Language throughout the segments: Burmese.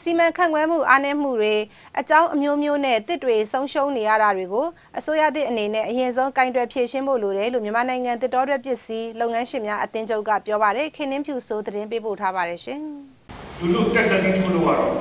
စီမံခန့်ခွဲမှုအားနည်းမှုတွေအကြောင်းအမျိုးမျိုးနဲ့တစ်တွေဆုံးရှုံးနေရတာတွေကိုအစိုးရသည့်အနေနဲ့အရင်ဆုံးကင်တွယ်ဖြေရှင်းဖို့လိုတယ်လို့မြန်မာနိုင်ငံတစ်တော်ရက်ပစ္စည်းလုပ်ငန်းရှင်များအသင်းချုပ်ကပြောပါတယ်ခင်းနှင်းဖြူဆိုသတင်းပေးပို့ထားပါတယ်ရှင်လူလူတက်တက်ပြီးထိုးလို့ရတော့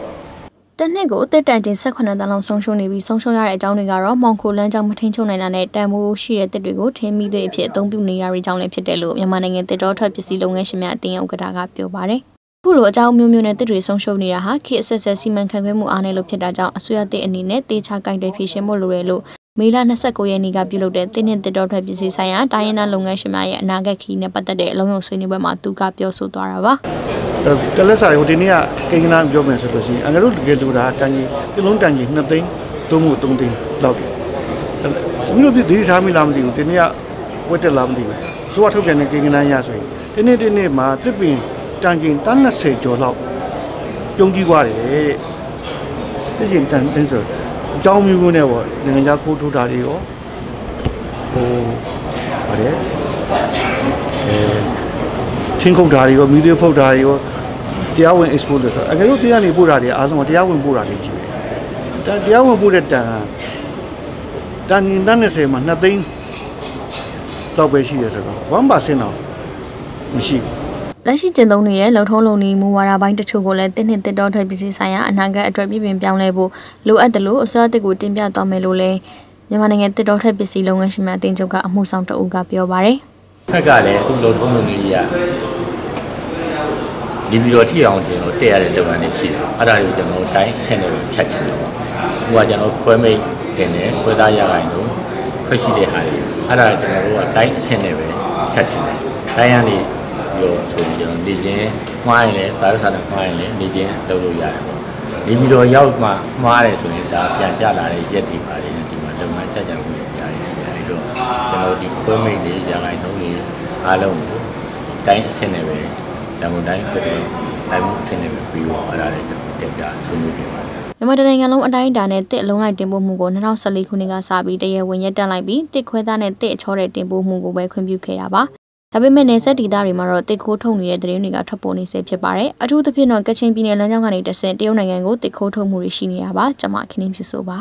တနှစ်ကိုတစ်တန်ချင်း18တန်းလောက်ဆုံးရှုံးနေပြီးဆုံးရှုံးရတဲ့အကြောင်းတွေကတော့မောင်ခိုလန်းကြောင့်မထိန်ချုပ်နိုင်တာနဲ့တန်မိုးရှိတဲ့တစ်တွေကိုထင်းမိတဲ့အဖြစ်အသုံးပြုနေရတဲ့အကြောင်းလည်းဖြစ်တယ်လို့မြန်မာနိုင်ငံတစ်တော်ထွက်ပစ္စည်းလုပ်ငန်းရှင်များအသင်းဥက္ကဋ္ဌကပြောပါတယ် ခုလိုအကြောင်းမျိုးမျိုးနဲ့တစ်တွေဆုံးရှုံးနေတာဟာခေတ်အဆက်ဆက်စီမံခန့်ခွဲမှုအားနည်းလို့ဖြစ်တာကြောင့်အစိုးရတစ်အနေနဲ့တေချာကင်တွေဖြည့်ရှင်းဖို့လိုတယ်လို့မေလ29ရက်နေ့ကပြုလုပ်တဲ့တင်းနှင့်တစ်တော်ထွက်ပစ္စည်းဆိုင်ရာတိုင်းရင်းသားလုပ်ငန်းရှင်များရဲ့အနာဂတ်ခီးနဲ့ပတ်သက်တဲ့အလုံးစုံဆွေးနွေးပွဲမှာသူကပြောဆိုသွားတာပါတလက်စာဟိုဒီနေ့ကကိန်းကနာပြောမယ်ဆိုလို့ရှိရင်အငါတို့တကယ်လို့ဒါတန်ကြီးပြလုံးတန်ကြီး2သိန်းသုံးမှု3သိန်းလောက်တယ်ဘုလို့ဒီထားမိလားမသိဘူးဒီနေ့ကဝတ်တက်လားမသိဘူးစိုးရထုတ်ပြန်တဲ့ကိန်းကနာရဆိုရင်ဒီနေ့ဒီနေ့မှာတစ်ပင် တန်ကြီးတန်း20ကျော်လောက်ပြုံးကြီးသွားတယ်တဲ့ဒီတန်တင်းဆိုအကြောင်းမျိုးမျိုးနဲ့ပေါ့နိုင်ငံခြားခိုးထုတ်တာတွေရောဟိုပါတယ်အဲချင်းခုတ်တာတွေရောမီဒီယာဖုတ်တာတွေရောတရားဝင် export လို့ဆိုအကယ်လို့တရားနေပို့တာတွေအားလုံးတရားဝင်ပို့တာတွေကြီးတယ်တရားဝင်ပို့တဲ့တန်တန်တန်20မှာ2သိန်းတော့ပဲရှိတယ်ဆိုတော့1%တော့မရှိဘူး လက်ရှိကျင့်သုံးနေတဲ့လုံထုံးလုံနည်းမူဝါဒပိုင်းတချို့ကိုလည်းတင်းနှစ်တစ်တော်ထွက်ပစ္စည်းဆိုင်ရာအနာဂတ်အတွက်ပြည်ပြင်ပြောင်းလဲဖို့လိုအပ်တယ်လို့အစိုးရတစ်ကိုတင်ပြသွားမယ်လို့လည်းမြန်မာနိုင်ငံတစ်တော်ထွက်ပစ္စည်းလုပ်ငန်းရှင်များအသင်းချုပ်ကအမှုဆောင်တအုပ်ကပြောပါရယ်။ဖက်ကလည်းအခုလုံထုံးလုံနည်းရဒီပြီးတော့ထိအောင်ကျွန်တော်တက်ရတဲ့လုပ်ငန်းတွေရှိတယ်။အဲ့ဒါတွေကိုကျွန်တော်တိုင်းအဆင့်တွေဖြတ်ချင်တယ်ပေါ့။ဟိုကကျွန်တော်ခွဲမိတ်တင်တယ်ခွဲသားရခိုင်တို့ခွဲရှိတဲ့ဟာတွေအဲ့ဒါကျွန်တော်တို့ကတိုင်းအဆင့်တွေပဲဖြတ်ချင်တယ်။တိုင်းကနေ လို့ဆိုပြီးကျွန်တော်နေချင်းမှားရင်လည်းစာရွက်စာတမ်းမှားရင်လည်းနေချင်းလုပ်လို့ရတယ်ပေါ့နေပြီးတော့ရောက်မှမှားတယ်ဆိုရင်ဒါပြန်ကြလာတဲ့ရက်တွေပါတယ်ဒီမှာလုပ်မှကြကြလို့ရတယ်ဆိုရတယ်အဲ့တော့ကျွန်တော်ဒီခွဲမိတ်တွေရခိုင်နှုံးတွေအားလုံးကိုတိုင်းအဆင့်နဲ့ပဲဒါမှမဟုတ်တိုင်းတက်တယ်တိုင်းမှုအဆင့်နဲ့ပဲပြီးတော့အဲ့ဒါလည်းကျွန်တော်တင်ပြဆွေးနွေးပြပါတယ်မြန်မာနိုင်ငံလုံးအတိုင်းအတာနဲ့တစ်အလုံးလိုက်တင်ပို့မှုကို2014ခုနှစ်ကစပြီးတရဝင်ရက်တက်လိုက်ပြီးတစ်ခွဲသားနဲ့တစ်အချောတဲ့တင်ပို့မှုကိုပဲခွင့်ပြုခဲ့တာပါ ဒါပေမဲ့နယ်စပ်ဒေသတွေမှာတော့တစ်ခိုးထုတ်နေတဲ့သတင်းတွေကထွက်ပေါ်နေဆဲဖြစ်ပါတယ်အထူးသဖြင့်တော့ကချင်ပြည်နယ်လမ်းကြောင်းကနေတဆင့်တရုတ်နိုင်ငံကိုတစ်ခိုးထုတ်မှုတွေရှိနေတာပါကျွန်မခင်းင်းဖြူဆိုပါ